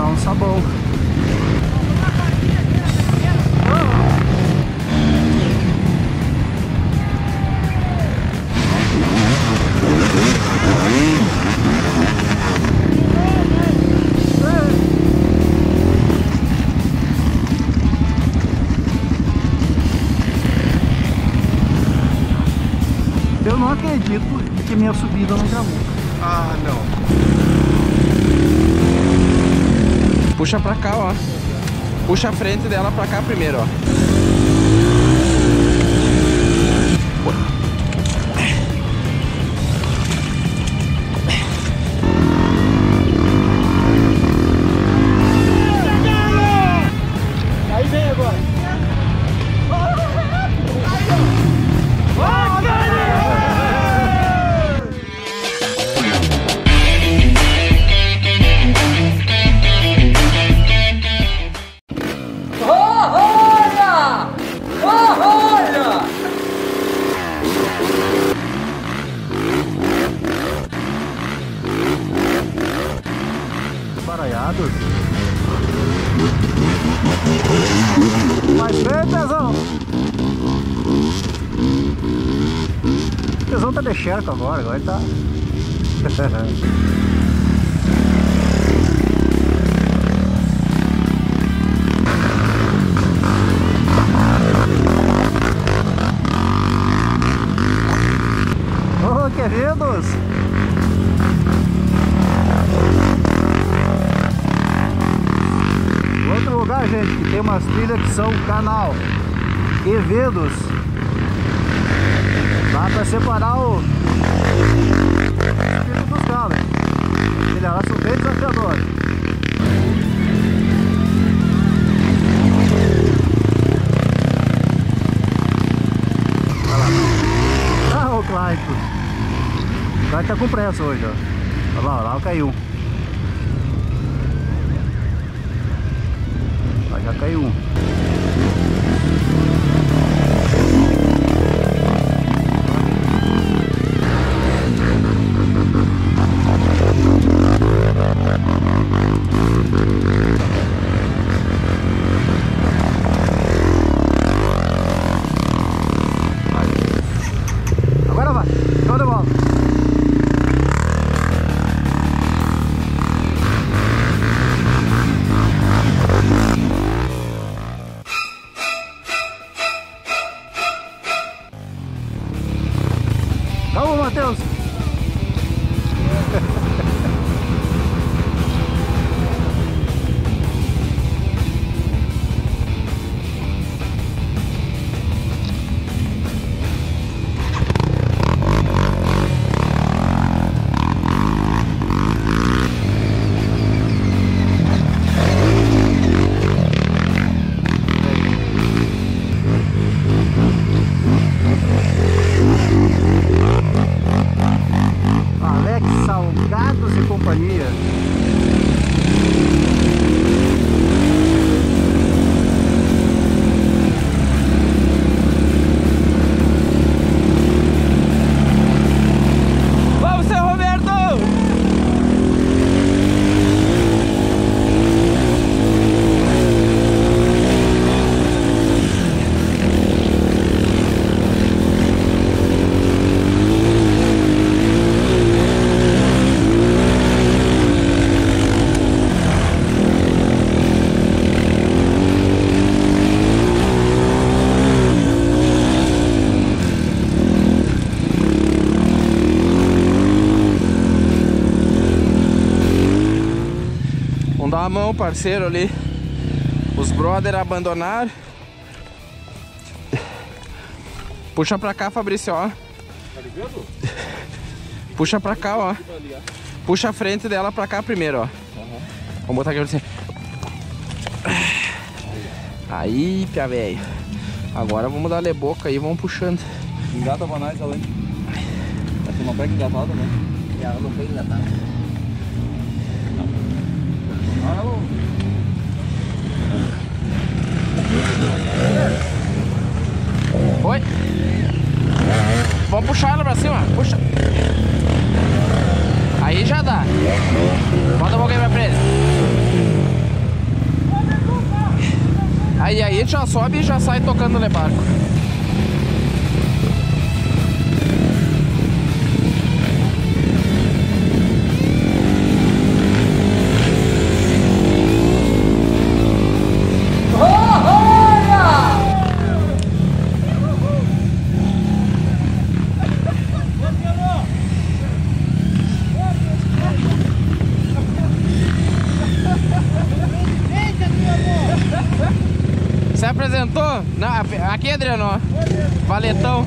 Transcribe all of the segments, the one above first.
achar um sabão. Puxa pra cá, ó. Puxa a frente dela pra cá primeiro, ó. O Pezão tá agora, agora tá. Ô, queridos! Outro lugar, gente, que tem umas trilhas que são canal Quevedos. Pra separar o espírito dos galos. Ele lá são bem desafiadores. Olha lá. Ah, o Clayton. O Clayton tá com pressa hoje, ó. Olha lá, olha lá, caiu. Vamos dar uma mão, parceiro, ali. Os brother abandonaram. Puxa pra cá, Fabrício, ó. Tá ligado? Puxa pra cá, ó. Puxa a frente dela pra cá primeiro, ó. Vamos botar aqui pra você. Aí, pia velho. Agora vamos dar boca aí, vamos puxando. Engata pra nós, além. Essa não pega engatada, né? Ela não foi engatada. Foi. Vamos puxar ela pra cima. Puxa. Aí já dá. Bota um pouquinho pra frente. Aí, aí já sobe e já sai tocando no barco. Aqui, Adriano, ó. Valetão.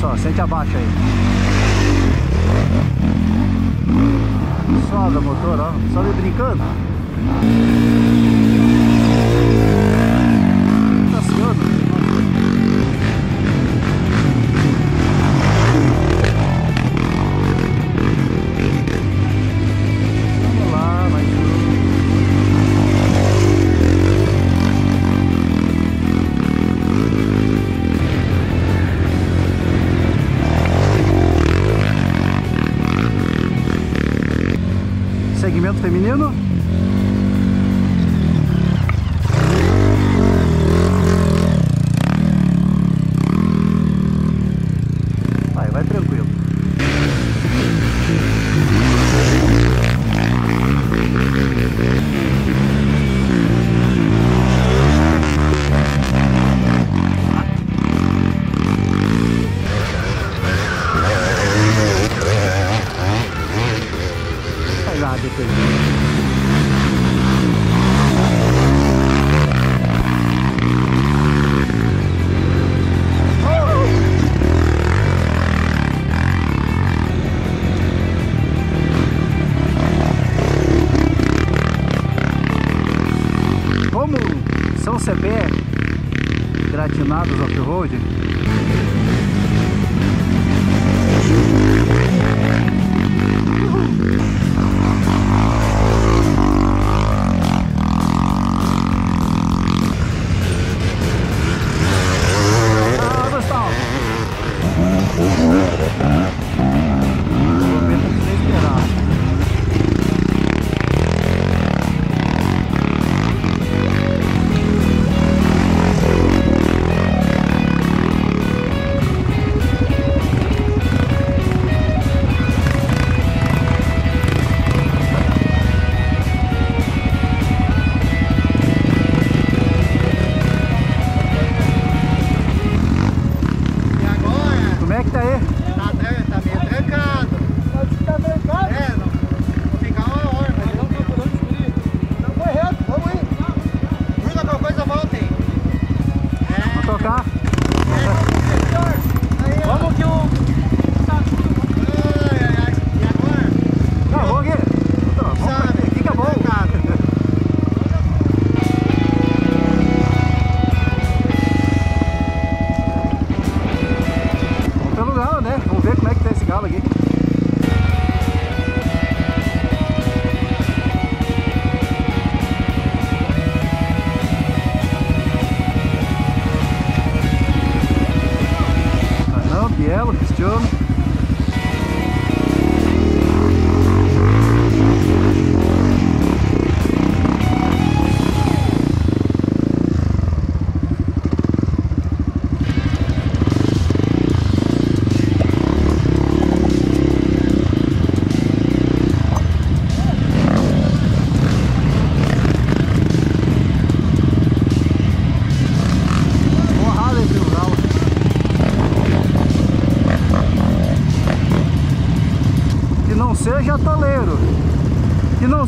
só, sente abaixo aí. Sobe o motor, ó, sobe brincando. segmento feminino.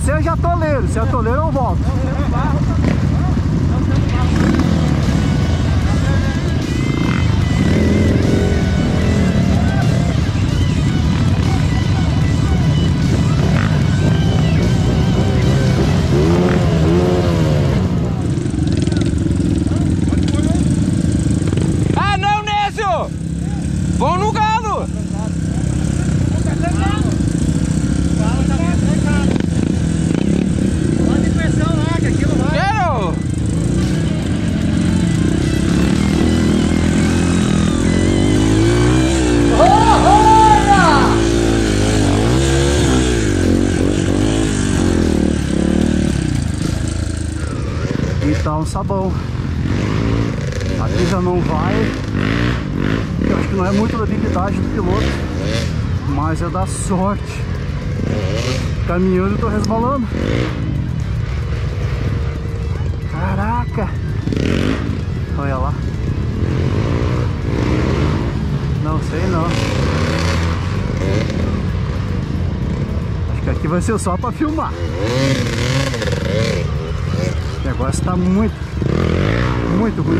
Seja toleiro. Se é toleiro, eu volto. Então, sabão. Aqui já não vai. Eu acho que não é muito da habilidade do piloto, mas é da sorte. Caminhando e tô resbalando. Caraca! Olha lá. Não sei não. Acho que aqui vai ser só pra filmar. O negócio tá muito, muito ruim.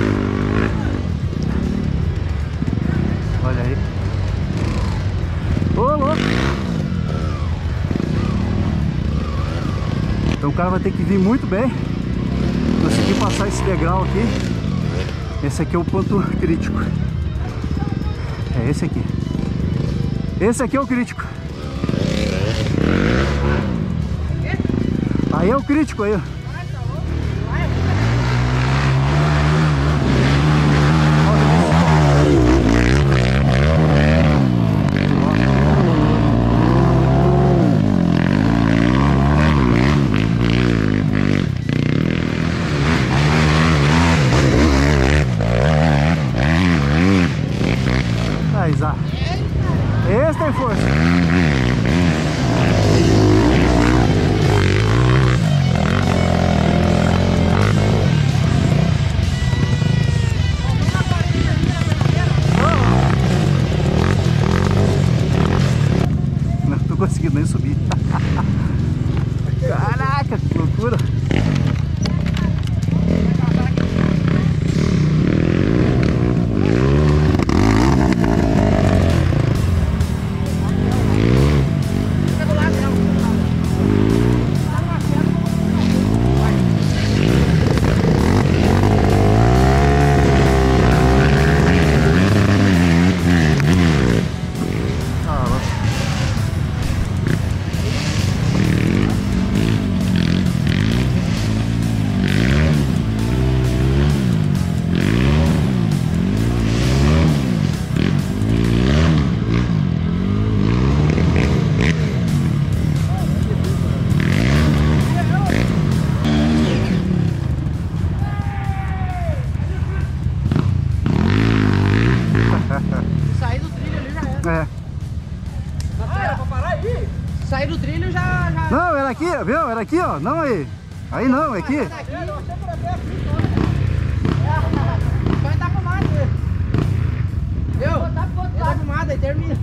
Olha aí. Ô, louco! Então o cara vai ter que vir muito bem. Conseguir passar esse degrau aqui. Esse aqui é o ponto crítico. É esse aqui. Esse aqui é o crítico. Aí é o crítico aí, ó. Aqui, ó. Não aí. Aí não, é aqui. Pro mato. Viu? Entra pro mato e termina.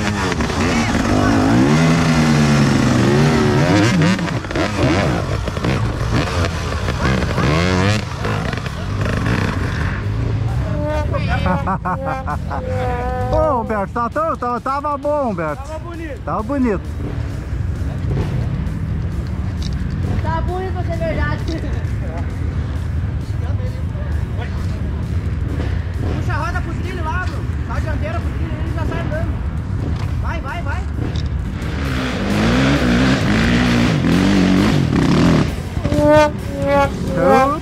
Ô, Humberto, tá, tão- tava, tava bom, Humberto. Tava bonito. Tava bonito. Tá bonito pra ser verdade. Puxa a roda pro trilho lá, bro. Só a dianteira pro trilho, ele já sai andando. Vai, vai, vai. Então,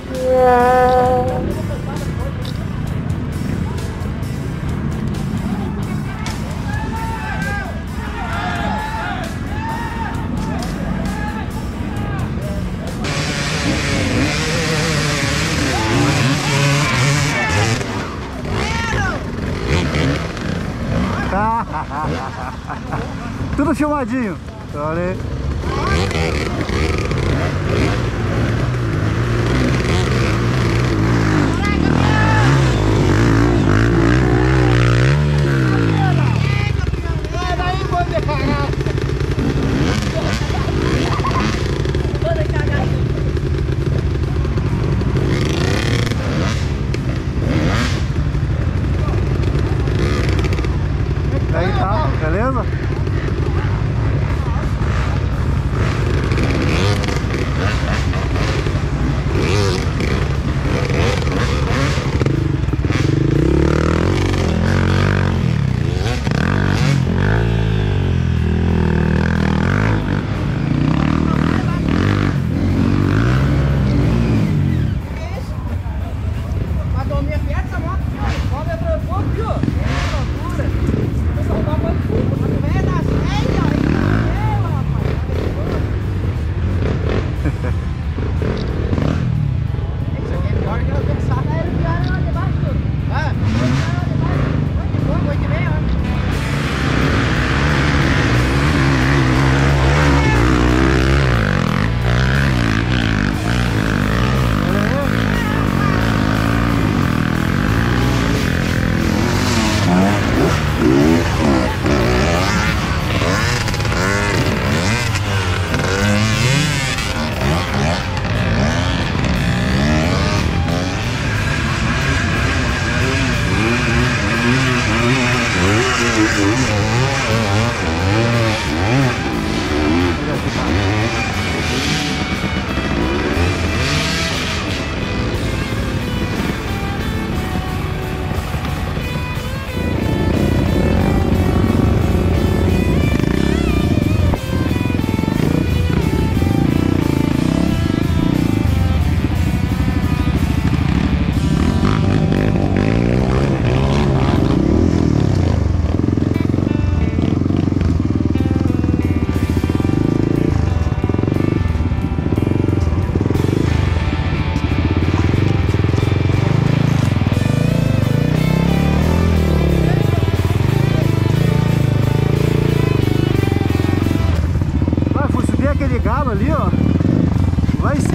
Tudo filmadinho. Olha. Vai daí, vou de cagada. Vou de cagada.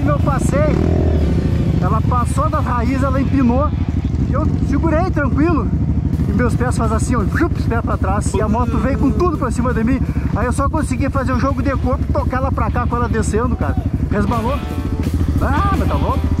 Eu passei, ela passou das raízes, ela empinou. Eu segurei tranquilo. E meus pés fazem assim, ó, chup, os pés pra trás. E a moto veio com tudo pra cima de mim. Aí eu só consegui fazer o jogo de corpo tocar ela pra cá com ela descendo, cara. Resbalou. Ah, mas tá louco.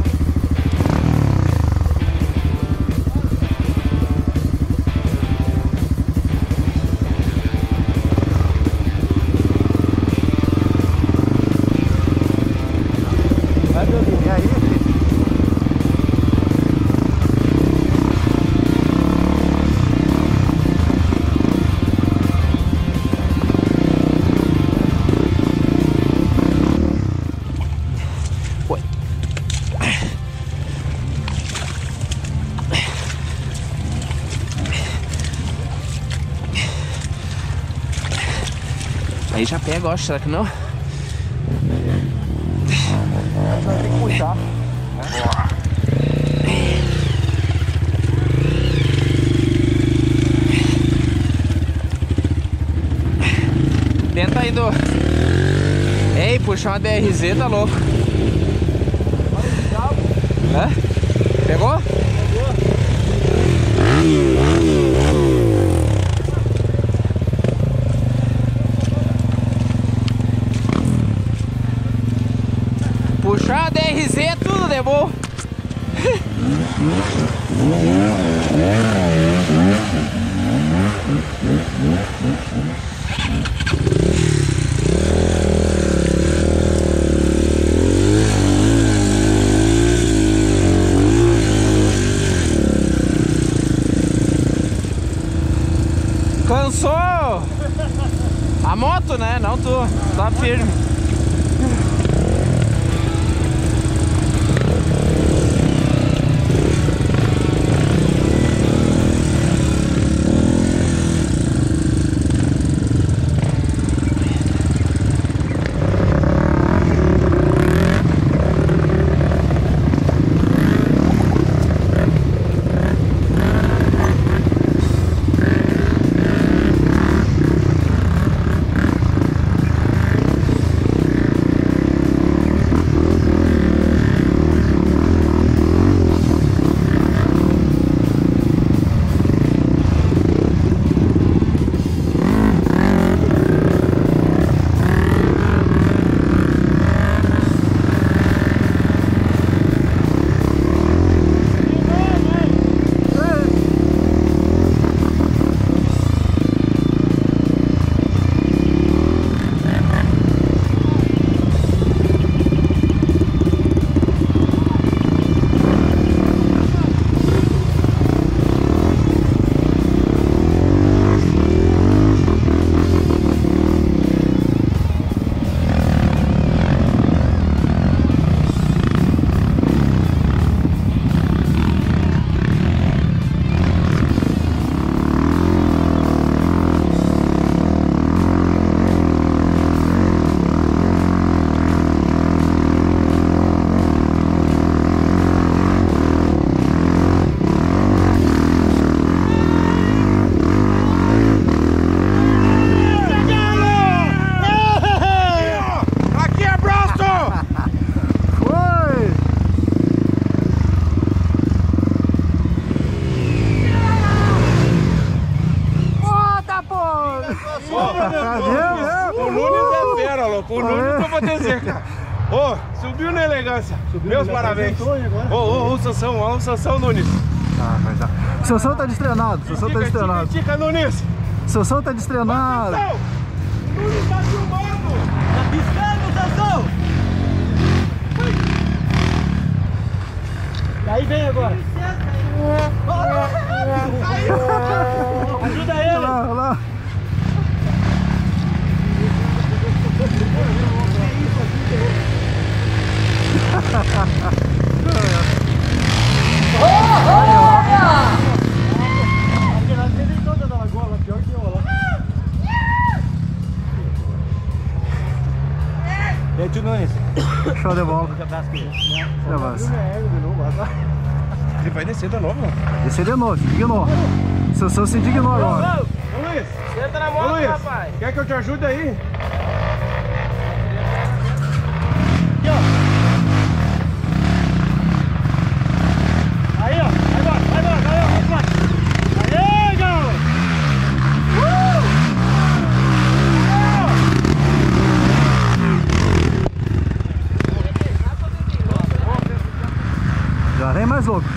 Pega, ó, será que não? Vai ter que puxar. Tenta aí do. Ei, puxar uma DRZ tá louco. O viu? Nunes é fera, louco. O Nunes É. eu vou dizer, cara. Ô, subiu na elegância. Meus parabéns. Ô, ô, ô, Sansão, ó, o Sansão Nunes. Ah, mas já. Sansão tá destrenado, Sansão tá Tica, tica, destrenado. tica, Nunes. Sansão tá destrenado. Sansão! Nunes tá filmando! Tá piscando, Sansão! Daí vem agora. Ajuda Olha ele. lá, olha lá. E aí, tio Nunes? Show de bola. É, mas. Ele vai descer de novo? Esse ele é novo, se indignou. Sansão se indignou agora. Ô, Luiz, Senta na moto, Luiz, rapaz. quer que eu te ajude aí? Já vem mais louco.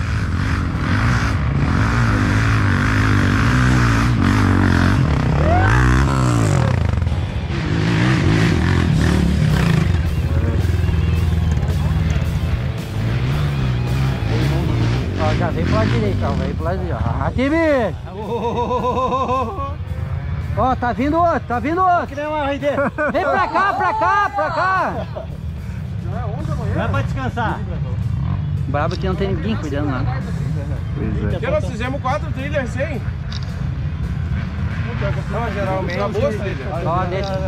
Já vem pro lado direito, ó. Vem pro lado direito. ó. Aqui, bicho! Ó, tá vindo outro, tá vindo outro. Vem pra cá, pra cá, pra cá. Vai pra descansar. Brabo que não tem ninguém cuidando lá. Pois é. Nós fizemos quatro trilhas sem. Não, geralmente. Acabou as trilhas. Ó, deixa.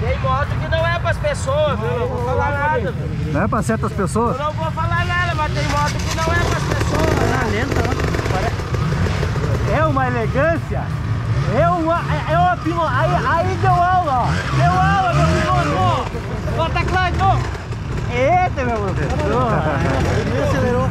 Tem moto que não é pras pessoas, viu? Não vou falar nada, viu? Não é pra certas pessoas? Eu não vou falar nada, mas tem moto que não é pras pessoas. né? É uma elegância. É uma. É é uma pilo... aí, aí deu aula, ó. Deu aula, meu piloto. Bota Clayton. Eita, meu professor. Ele acelerou.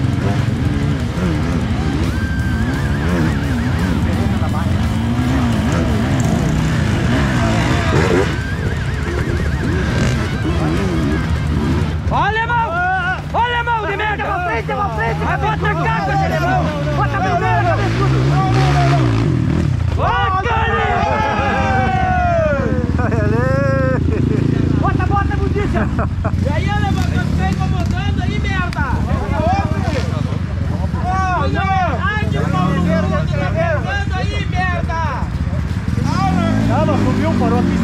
боротися.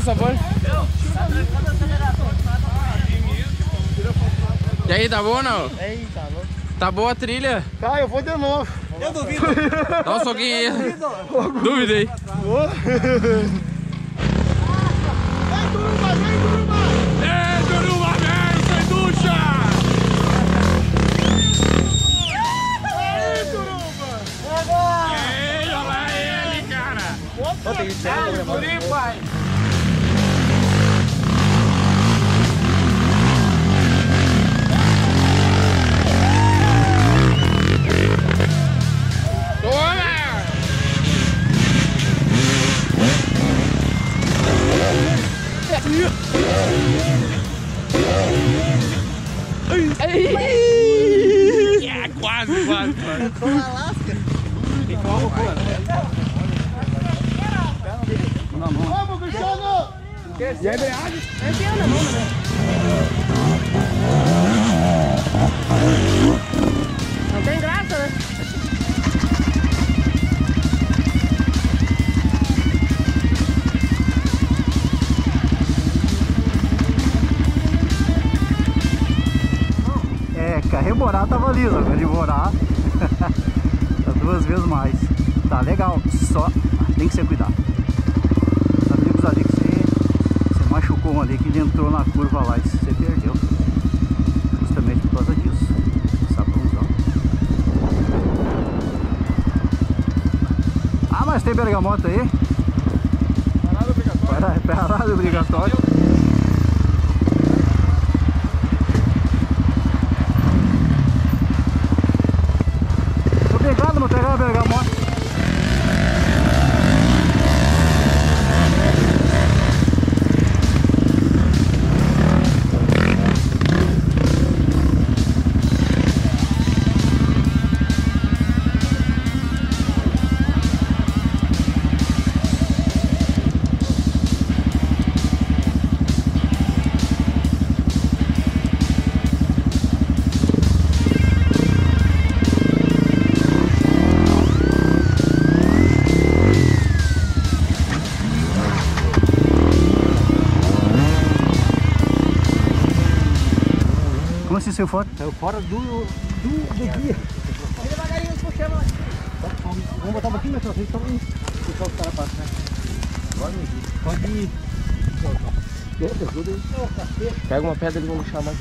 favor. E aí, tá bom não? Ei, tá louco. Tá boa a trilha? Tá, eu vou de novo. Eu duvido. Dá um soquinho aí. Duvidei. Bota isso aí, pai. É, Turuma, vem, sem ducha! Quase, quase, quase. Vamos, Cristiano! E a embreagem? Não tem graça, né? É, que a reborar tava liso, agora reborar tá duas vezes mais. Tá legal, só tem que ser cuidado. Os amigos ali que você, você machucou um ali que ele entrou na curva lá e você perdeu. Justamente por causa disso. Sabãozão. Ah, mas tem bergamota aí? Parada obrigatória. Para- Parada obrigatória. Saiu fora? Saiu fora do, do, do guia. Devagarinho. Vamos botar um pouquinho mais pra frente, só pra deixar os caras passar. Pode ir. Pega uma pedra e vamos deixar mais.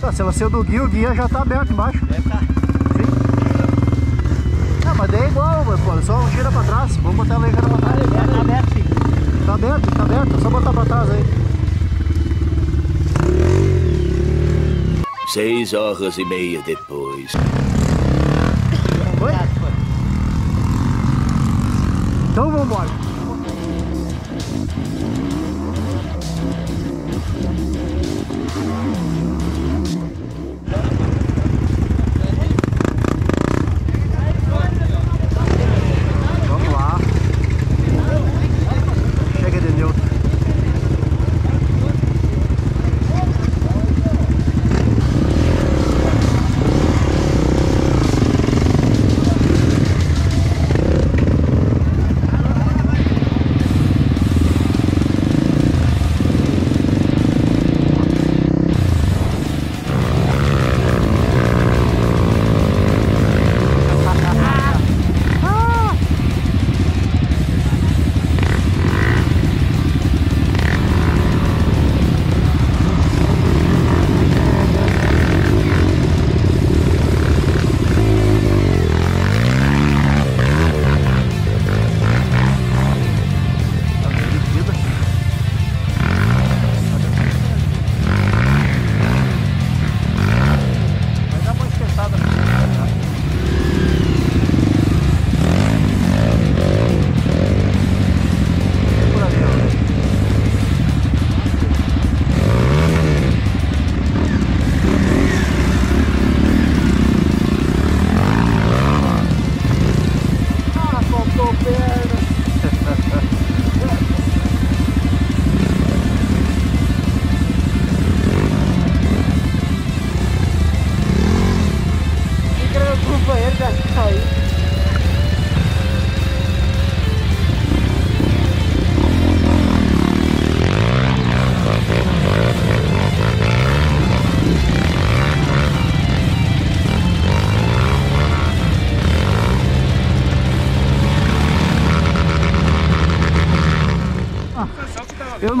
Tá, se ela saiu do guia, o guia já tá aberto embaixo. Deve tá. Ah, mas daí é igual, pô, só tira pra trás. Vamos botar ela aí cara pra trás. Tá aberto, sim. Tá aberto, tá aberto, é só botar pra trás aí. Seis horas e meia depois. Oi? Então vamos embora.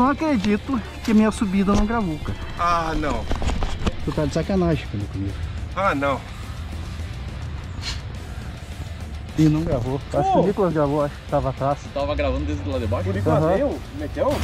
Não acredito que minha subida não gravou, cara. Ah, não. Tu tá de sacanagem comigo. Ah, não. Ih, não gravou. Acho que o Nicolas gravou, acho que tava atrás. Tava gravando desde lá de baixo? Nicolas Aham. veio? Meteu?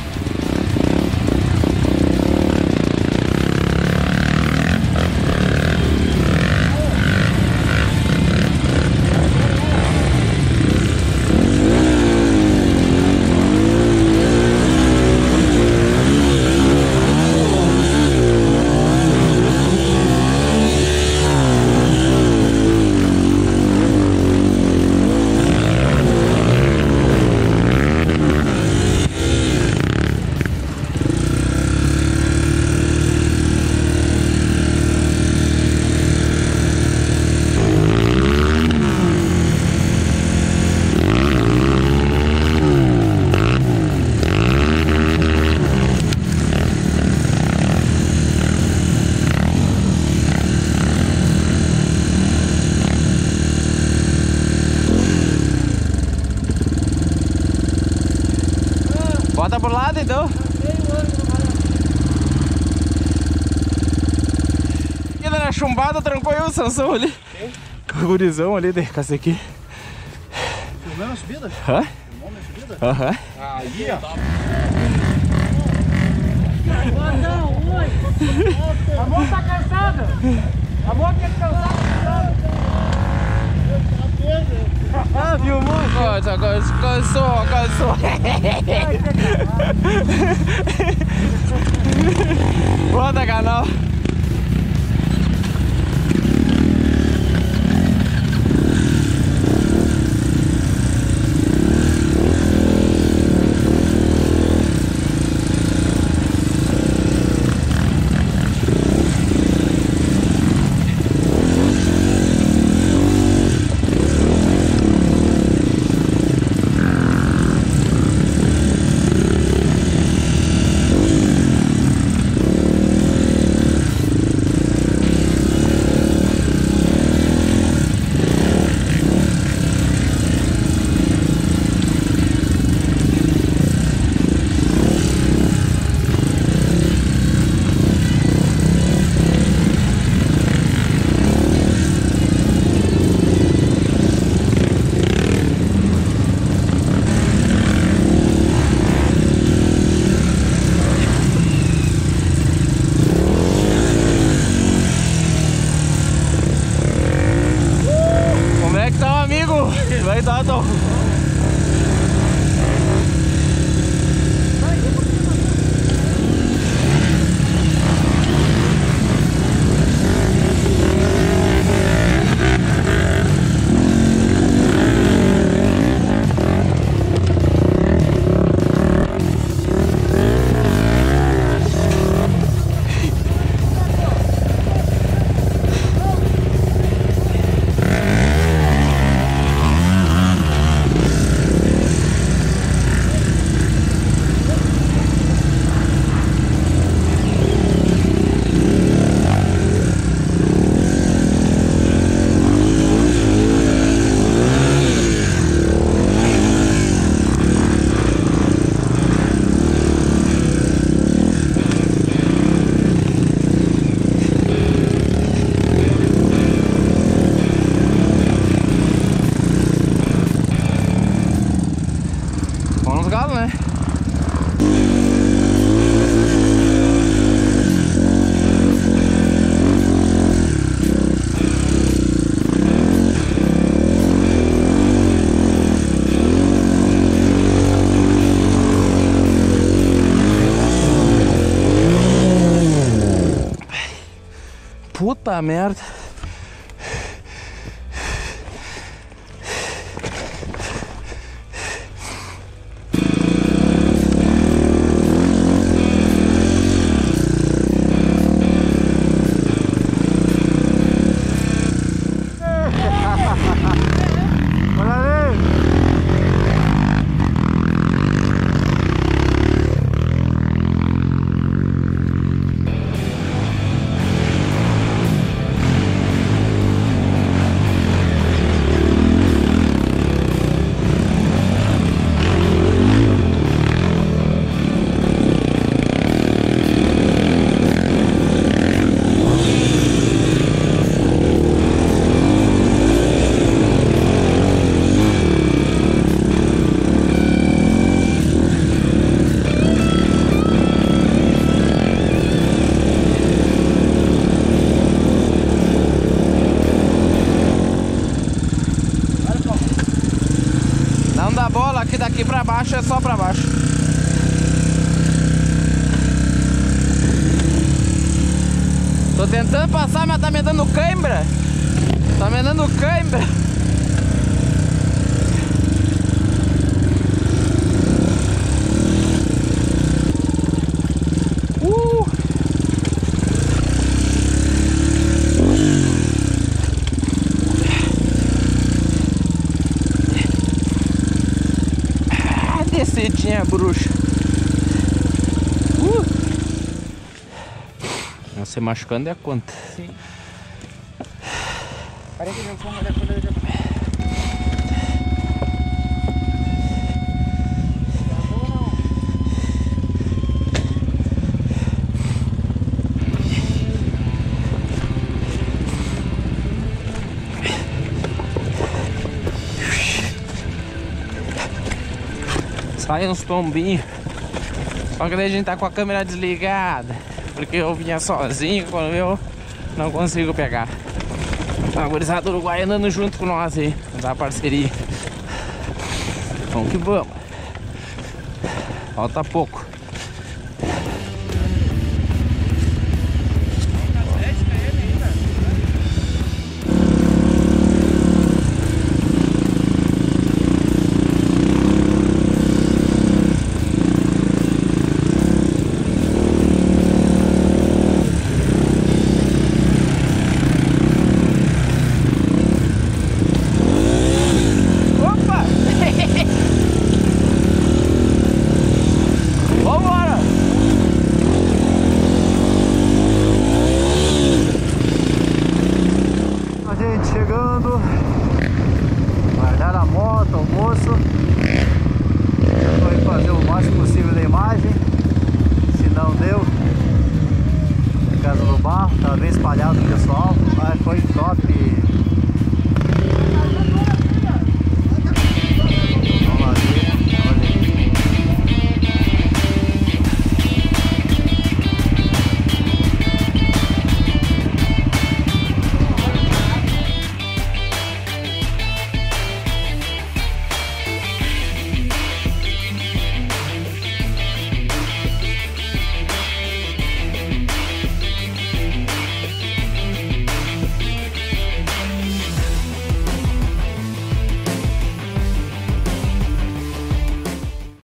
Bota pro lado então. Ainda na chumbada, trancou eu o Sansão ali. Com o gurizão ali, de esse aqui. Filmando a subida? Hã? Filmando a subida? Aham. Aí, ó. A moto tá cansada. A moto tá cansada. Ah, viu, moço? Coisa, coisa, cansou, cansou. Bota canal. Puta merda. câimbra. Uh! É descidinha, bruxa. Uh! Não se machucando é a conta. Sim. 45 km por hora. Sai uns tombinhos. Só que daí a gente tá com a câmera desligada. Porque eu vinha sozinho, quando eu não consigo pegar. A gurizada do Uruguai andando junto com nós aí, da parceria. Vamos que vamos. Falta pouco.